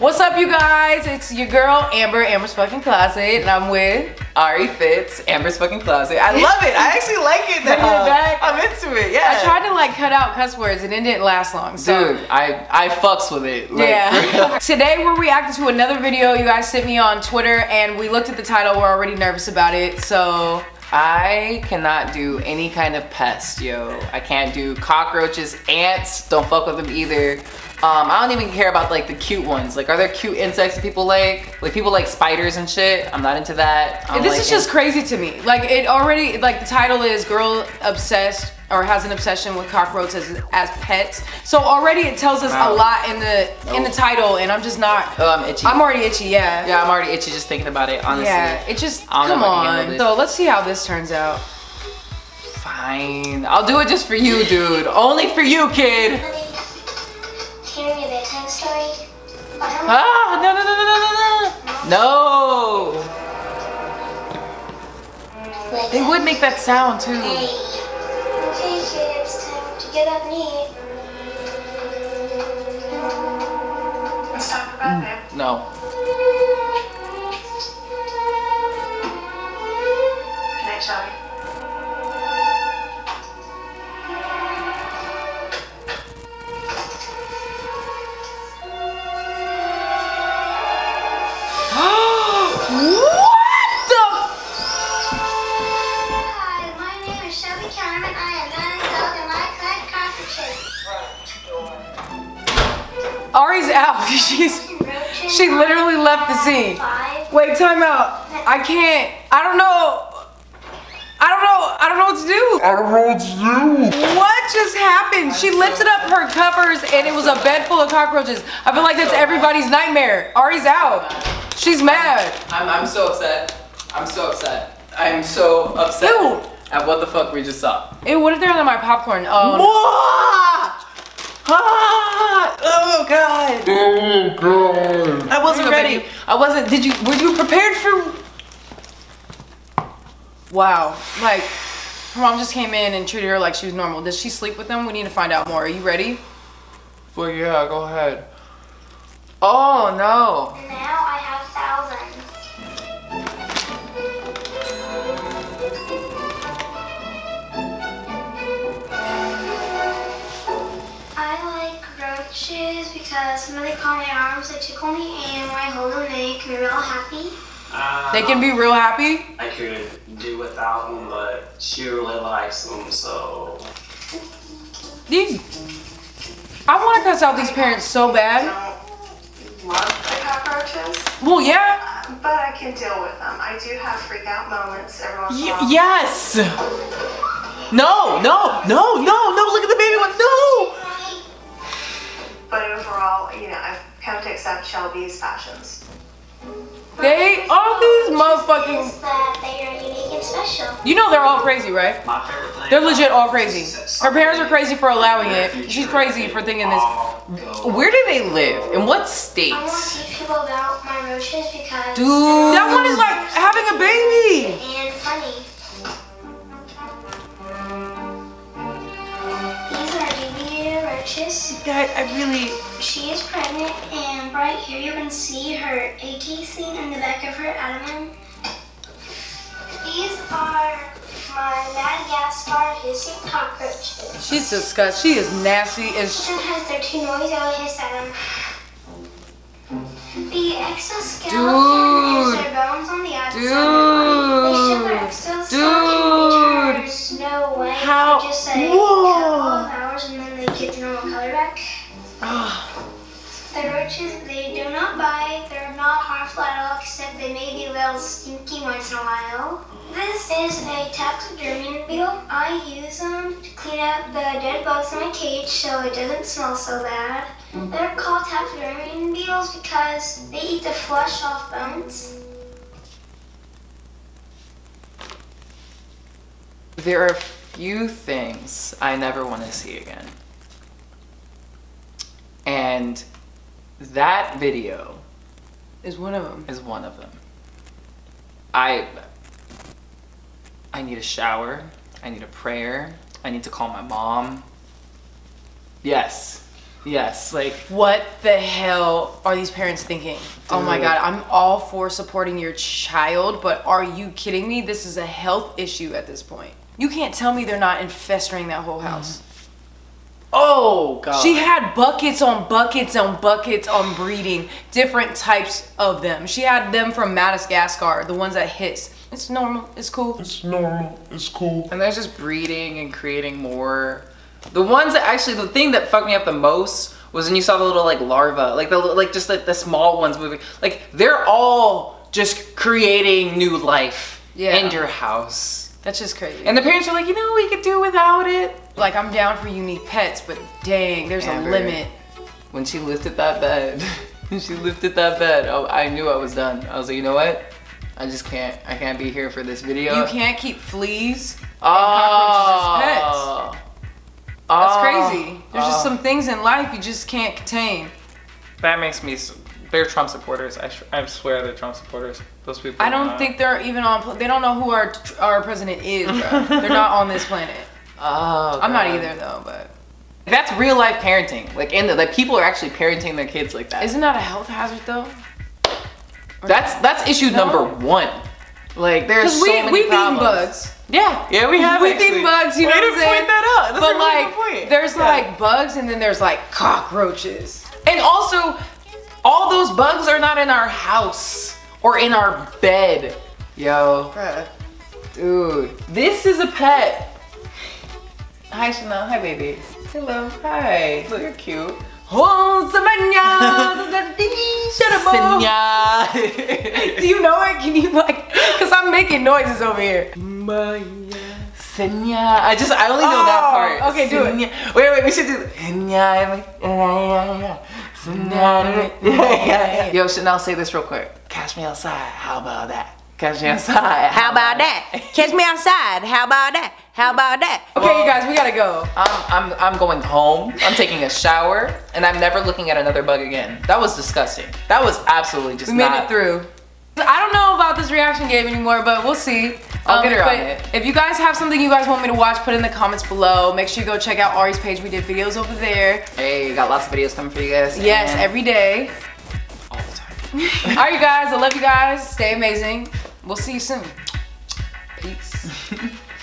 What's up, you guys? It's your girl Amber, Amber's fucking closet, and I'm with Ari Fitz, Amber's fucking closet. I love it. I actually like it. Back. I'm into it. Yeah. I tried to like cut out cuss words, and it didn't last long. So. Dude, I I fucks with it. Like, yeah. Today we're reacting to another video you guys sent me on Twitter, and we looked at the title. We're already nervous about it, so I cannot do any kind of pest, yo. I can't do cockroaches, ants. Don't fuck with them either. Um, I don't even care about like the cute ones. Like, are there cute insects people like? Like people like spiders and shit. I'm not into that. This like is just crazy to me. Like it already, like the title is "Girl Obsessed" or has an obsession with cockroaches as, as pets. So already it tells us Wow. a lot in the in the title, and I'm just not. Oh, I'm itchy. I'm already itchy. Yeah. yeah, I'm already itchy just thinking about it. Honestly. Yeah, it just come know if I can handle on. So let's see how this turns out. Fine. I'll do it just for you, dude. Only for you, kid. Ah, no, no, no, no, no, no. No. like They would make that sound too. Hey. Okay, kid, it's time to get up and eat. Ari's out. She's she literally left the scene. Wait, time out. I can't. I don't know. I don't know. I don't know what to do. I don't know what to do. What just happened? She lifted up her covers and it was a bed full of cockroaches. I feel like that's everybody's nightmare. Ari's out. She's mad. I'm, I'm so upset. I'm so upset. I'm so upset Ew. at what the fuck we just saw. Ew, what if they're on my popcorn? Oh, no. What? Ah! Oh god! Oh god. I wasn't Here go, ready. baby. I wasn't. Did you? Were you prepared for? wow. Like, her mom just came in and treated her like she was normal. Does she sleep with them? We need to find out more. Are you ready? Well, yeah. Go ahead. Oh no. Now because they my arms, they tickle me, and when I hold them, they make me real happy. Uh, They can be real happy. I could do without them, but she really likes them, so These. I want to cuss out these parents so bad. don't love the cockroaches, Well, yeah. but I can deal with them. I do have freak out moments every once in a Y- while. yes. No, no, no, no, accept Shelby's fashions. They, all these motherfucking. Is that they are unique and special. You know they're all crazy, right? my favorite thing. They're legit all crazy. Her parents are crazy for allowing it. She's crazy for thinking this. Where do they live? In what I want to states? teach people about my roaches because Dude. That one is like having a baby. and funny. These are Dubia roaches. I, I really. She is pregnant, and right here you can see her egg casing in the back of her abdomen. These are my Madagascar hissing cockroaches. She's disgusting. She is nasty And, one has their two noise I hiss at them. The exoskeleton Dude. is their bones on the outside. Dude. They show their exoskeleton Dude. in snow white How- for just a Whoa. couple of hours, and then they get the normal color back. Ah. The roaches, they do not bite. They're not harmful at all, except they may be a little stinky once in a while. This is a taxidermy beetle. I use them to clean up the dead bugs in my cage so it doesn't smell so bad. They're called taxidermy beetles because they eat the flesh off bones. There are a few things I never want to see again. And that video Is one of them. is one of them. I I need a shower. I need a prayer. I need to call my mom. Yes. Yes, like What the hell are these parents thinking? Oh my god, I'm all for supporting your child, but are you kidding me? This is a health issue at this point. You can't tell me they're not infesting that whole house. Oh god. She had buckets on buckets on buckets on breeding different types of them. She had them from Madagascar, the ones that hiss. It's normal. It's cool. It's normal. It's cool. and they're just breeding and creating more. The ones that actually, the thing that fucked me up the most was when you saw the little like larva, like the like just like the small ones moving. Like they're all just creating new life Yeah. in your house. That's just crazy. And the parents are like, you know, we could do without it. Like I'm down for unique pets, but dang, there's Amber. a limit. When she lifted that bed, when she lifted that bed, oh, I knew I was done. I was like, you know what? I just can't. I can't be here for this video. You can't keep fleas and Oh. cockroaches as pets. That's Oh. crazy. There's just Oh. some things in life you just can't contain. That makes me. They're Trump supporters. I, sh- I swear they're Trump supporters. Those people. I don't not. think they're even on. They don't know who our our president is, bro. they're not on this planet. Oh, I'm not either though, but That's real life parenting. Like in the like people are actually parenting their kids like that. isn't that a health hazard though? Or that's that's issue No. number one. Like there's so we many we've eaten problems. bugs, Yeah, yeah, we have. We've actually. eaten bugs, you Way know to what I'm saying? point that out. That's a but really like good point. there's Yeah. like bugs and then there's like cockroaches. and also all those bugs are not in our house or in our bed. Yo, Bruh. dude, this is a pet. Hi, Chanel. Hi, baby. Hello. Hi. Look, you're cute. Oh, Samanya, shut up, boy. Senya. Do you know it? Can you like? Cause I'm making noises over here. Senya. I just I only know that Oh, part. okay, do it. Wait, wait, we should do Senya. Senya. Yo, Chanel, say this real quick. Catch me outside. How about that? Catch me outside. How about that? Catch me outside. How about that? How about that? Okay, you guys, we gotta go. I'm, I'm, I'm going home. I'm taking a shower, and I'm never looking at another bug again. That was disgusting. That was absolutely just We made not. it through. I don't know about this reaction game anymore, but we'll see. I'll um, get her on it. If you guys have something you guys want me to watch, put it in the comments below. Make sure you go check out Ari's page. We did videos over there. Hey, got lots of videos coming for you guys. Yes, and every day. all the time. All right, you guys. I love you guys. Stay amazing. We'll see you soon. Peace.